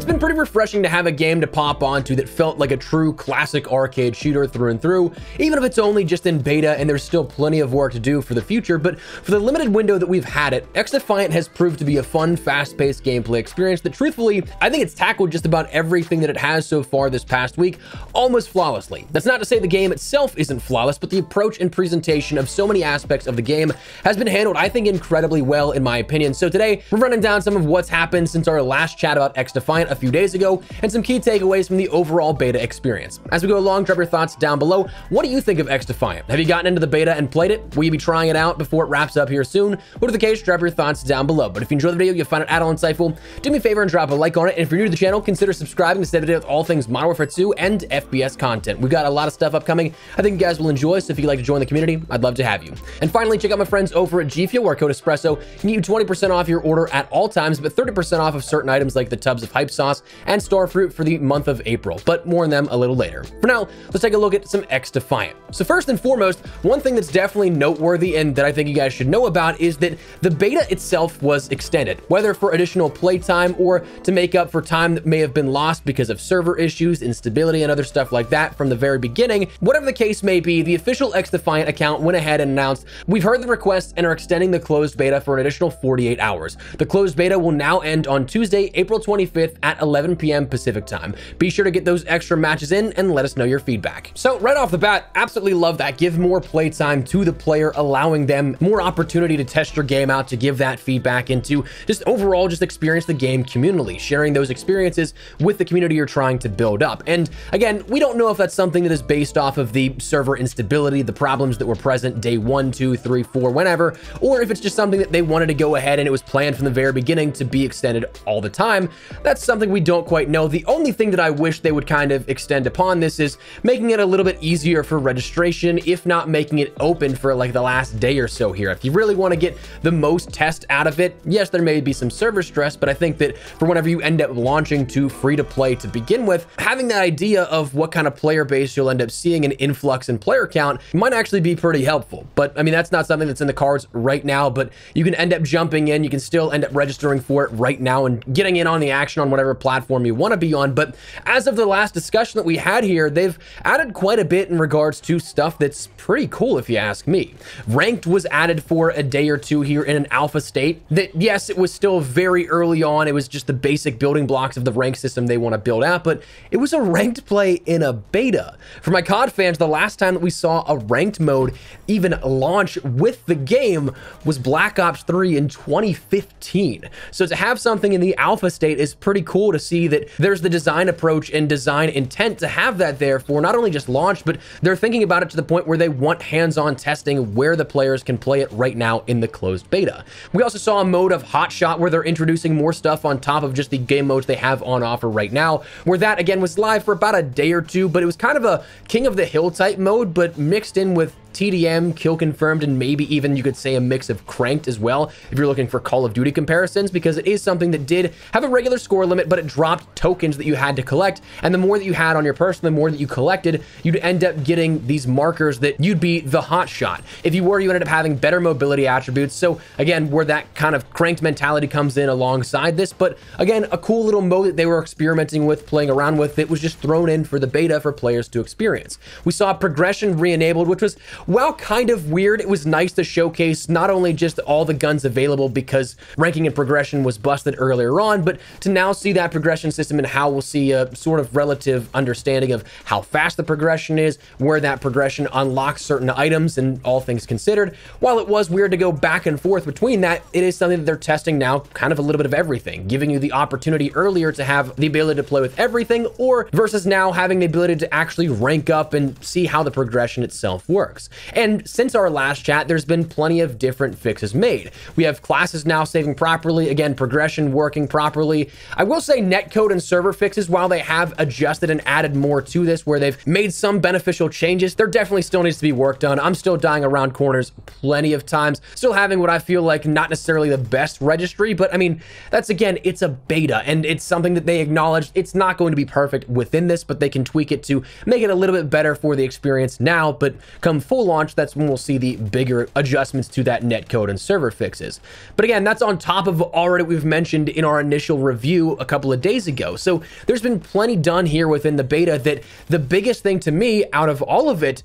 It's been pretty refreshing to have a game to pop onto that felt like a true classic arcade shooter through and through, even if it's only just in beta and there's still plenty of work to do for the future, but for the limited window that we've had it, XDefiant has proved to be a fun, fast-paced gameplay experience that truthfully, I think it's tackled just about everything that it has so far this past week almost flawlessly. That's not to say the game itself isn't flawless, but the approach and presentation of so many aspects of the game has been handled, I think, incredibly well in my opinion. So today, we're running down some of what's happened since our last chat about XDefiant a few days ago and some key takeaways from the overall beta experience. As we go along, drop your thoughts down below. What do you think of XDefiant? Have you gotten into the beta and played it? Will you be trying it out before it wraps up here soon? Whatever the case, drop your thoughts down below. But if you enjoyed the video, you find it at all insightful, do me a favor and drop a like on it. And if you're new to the channel, consider subscribing to stay up to with all things Modern Warfare 2 and FPS content. We've got a lot of stuff upcoming I think you guys will enjoy, so if you'd like to join the community, I'd love to have you. And finally, check out my friends over at G Fuel, where code Espresso can get you 20% off your order at all times, but 30% off of certain items like the tubs of hype sauce and Starfruit for the month of April, but more on them a little later. For now, let's take a look at some XDefiant. So first and foremost, one thing that's definitely noteworthy and that I think you guys should know about is that the beta itself was extended, whether for additional playtime or to make up for time that may have been lost because of server issues, instability, and other stuff like that from the very beginning. Whatever the case may be, the official XDefiant account went ahead and announced, we've heard the request and are extending the closed beta for an additional 48 hours. The closed beta will now end on Tuesday, April 25th at 11 p.m. Pacific time. Be sure to get those extra matches in and let us know your feedback. So right off the bat, absolutely love that. Give more playtime to the player, allowing them more opportunity to test your game out, to give that feedback into just overall just experience the game communally, sharing those experiences with the community you're trying to build up. And again, we don't know if that's something that is based off of the server instability, the problems that were present day one, two, three, four, whenever, or if it's just something that they wanted to go ahead and it was planned from the very beginning to be extended all the time. That's something we don't quite know. The only thing that I wish they would kind of extend upon this is making it a little bit easier for registration, if not making it open for like the last day or so here. If you really want to get the most test out of it, yes, there may be some server stress, but I think that for whenever you end up launching to free to play to begin with, having that idea of what kind of player base you'll end up seeing an influx in player count might actually be pretty helpful. But I mean, that's not something that's in the cards right now, but you can end up jumping in. You can still end up registering for it right now and getting in on the action on whatever platform you want to be on. But as of the last discussion that we had here, they've added quite a bit in regards to stuff that's pretty cool, if you ask me. Ranked was added for a day or two here in an alpha state that, yes, it was still very early on. It was just the basic building blocks of the rank system they want to build out, but it was a ranked play in a beta. For my COD fans, the last time that we saw a ranked mode even launch with the game was Black Ops 3 in 2015. So to have something in the alpha state is pretty cool to see that there's the design approach and design intent to have that there for not only just launch, but they're thinking about it to the point where they want hands-on testing where the players can play it right now in the closed beta. We also saw a mode of Hotshot where they're introducing more stuff on top of just the game modes they have on offer right now, where that again was live for about a day or two, but it was kind of a King of the Hill type mode, but mixed in with TDM, kill confirmed, and maybe even you could say a mix of cranked as well if you're looking for Call of Duty comparisons, because it is something that did have a regular score limit, but it dropped tokens that you had to collect. And the more that you had on your person, the more that you collected, you'd end up getting these markers that you'd be the hot shot. If you were, you ended up having better mobility attributes. So again, where that kind of cranked mentality comes in alongside this, but again, a cool little mode that they were experimenting with, playing around with, that was just thrown in for the beta for players to experience. We saw progression re-enabled, which was while kind of weird, it was nice to showcase not only just all the guns available because ranking and progression was busted earlier on, but to now see that progression system and how we'll see a sort of relative understanding of how fast the progression is, where that progression unlocks certain items and all things considered. While it was weird to go back and forth between that, it is something that they're testing now, kind of a little bit of everything, giving you the opportunity earlier to have the ability to play with everything or versus now having the ability to actually rank up and see how the progression itself works. And since our last chat, there's been plenty of different fixes made. We have classes now saving properly, again, progression working properly. I will say netcode and server fixes, while they have adjusted and added more to this, where they've made some beneficial changes, there definitely still needs to be work done. I'm still dying around corners plenty of times, still having what I feel like not necessarily the best registry, but I mean, that's again, it's a beta and it's something that they acknowledge it's not going to be perfect within this, but they can tweak it to make it a little bit better for the experience now, but come forward full launch, that's when we'll see the bigger adjustments to that netcode and server fixes. But again, that's on top of already we've mentioned in our initial review a couple of days ago. So there's been plenty done here within the beta that the biggest thing to me out of all of it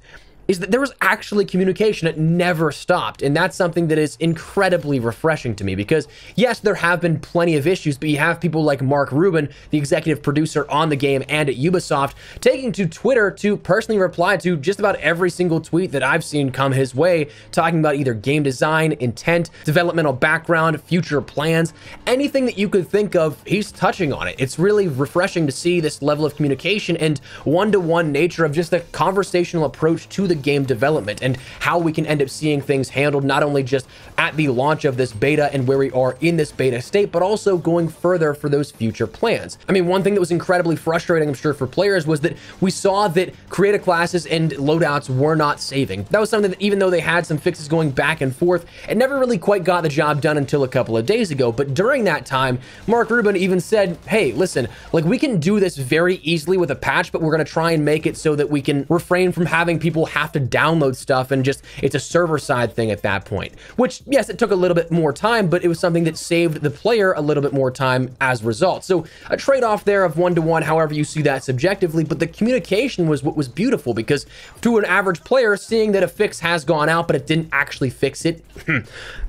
is that there was actually communication. It never stopped. And that's something that is incredibly refreshing to me because, yes, there have been plenty of issues, but you have people like Mark Rubin, the executive producer on the game and at Ubisoft, taking to Twitter to personally reply to just about every single tweet that I've seen come his way, talking about either game design, intent, developmental background, future plans, anything that you could think of, he's touching on it. It's really refreshing to see this level of communication and one to one nature of just a conversational approach to the the game development and how we can end up seeing things handled not only just at the launch of this beta and where we are in this beta state, but also going further for those future plans. I mean, one thing that was incredibly frustrating, I'm sure, for players was that we saw that creative classes and loadouts were not saving. That was something that even though they had some fixes going back and forth, it never really quite got the job done until a couple of days ago. But during that time, Mark Rubin even said, hey, listen, like we can do this very easily with a patch, but we're going to try and make it so that we can refrain from having people have have to download stuff and just it's a server side thing at that point. Which, yes, it took a little bit more time, but it was something that saved the player a little bit more time as a result. So a trade-off there of one-to-one, -one, however you see that subjectively, but the communication was what was beautiful because to an average player, seeing that a fix has gone out, but it didn't actually fix it, hmm,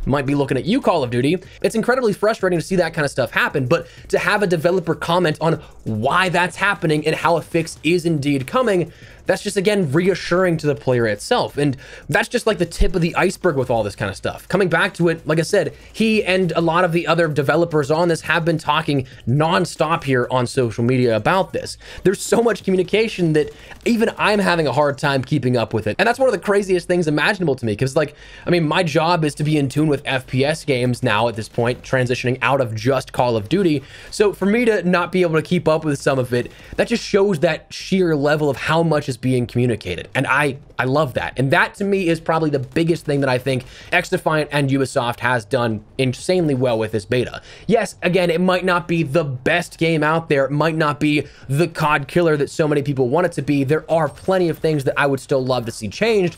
might be looking at you, Call of Duty. It's incredibly frustrating to see that kind of stuff happen, but to have a developer comment on why that's happening and how a fix is indeed coming, that's just, again, reassuring to the player itself. And that's just like the tip of the iceberg with all this kind of stuff. Coming back to it, like I said, he and a lot of the other developers on this have been talking nonstop here on social media about this. There's so much communication that even I'm having a hard time keeping up with it. And that's one of the craziest things imaginable to me. Because, like, I mean, my job is to be in tune with FPS games now at this point, transitioning out of just Call of Duty. So for me to not be able to keep up with some of it, that just shows that sheer level of how much is being communicated. And I, I love that. And that to me is probably the biggest thing that I think XDefiant and Ubisoft has done insanely well with this beta. Yes, again, it might not be the best game out there. It might not be the COD killer that so many people want it to be. There are plenty of things that I would still love to see changed,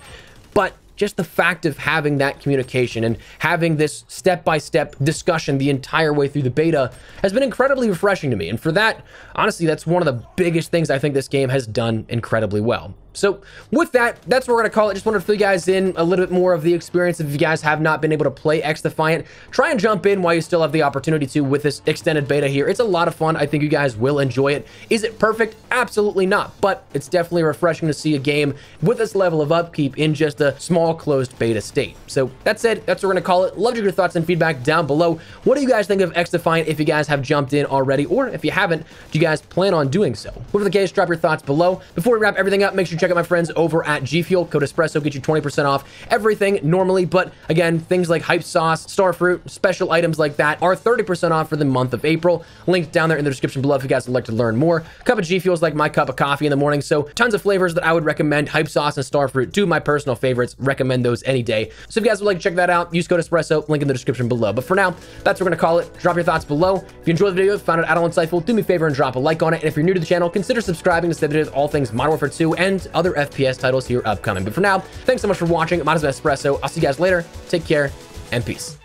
but just the fact of having that communication and having this step-by-step discussion the entire way through the beta has been incredibly refreshing to me. And for that, honestly, that's one of the biggest things I think this game has done incredibly well. So with that, that's what we're going to call it. Just wanted to fill you guys in a little bit more of the experience. If you guys have not been able to play XDefiant, try and jump in while you still have the opportunity to with this extended beta here. It's a lot of fun. I think you guys will enjoy it. Is it perfect? Absolutely not. But it's definitely refreshing to see a game with this level of upkeep in just a small closed beta state. So that's it. That's what we're going to call it. Love your thoughts and feedback down below. What do you guys think of XDefiant if you guys have jumped in already? Or if you haven't, do you guys plan on doing so? Whatever the case, drop your thoughts below. Before we wrap everything up, make sure you check out my friends over at G Fuel. Code Espresso get you 20% off everything normally, but again, things like Hype Sauce, Starfruit, special items like that are 30% off for the month of April. Linked down there in the description below if you guys would like to learn more. Cup of G Fuel is like my cup of coffee in the morning, so tons of flavors that I would recommend. Hype Sauce and Starfruit, two my personal favorites. Recommend those any day. So if you guys would like to check that out, use code Espresso, link in the description below. But for now, that's what we're gonna call it. Drop your thoughts below. If you enjoyed the video, found it at all insightful, do me a favor and drop a like on it. And if you're new to the channel, consider subscribing to stay updated with all things Modern Warfare 2 and other FPS titles here upcoming. But for now, thanks so much for watching. Well espresso. I'll see you guys later. Take care and peace.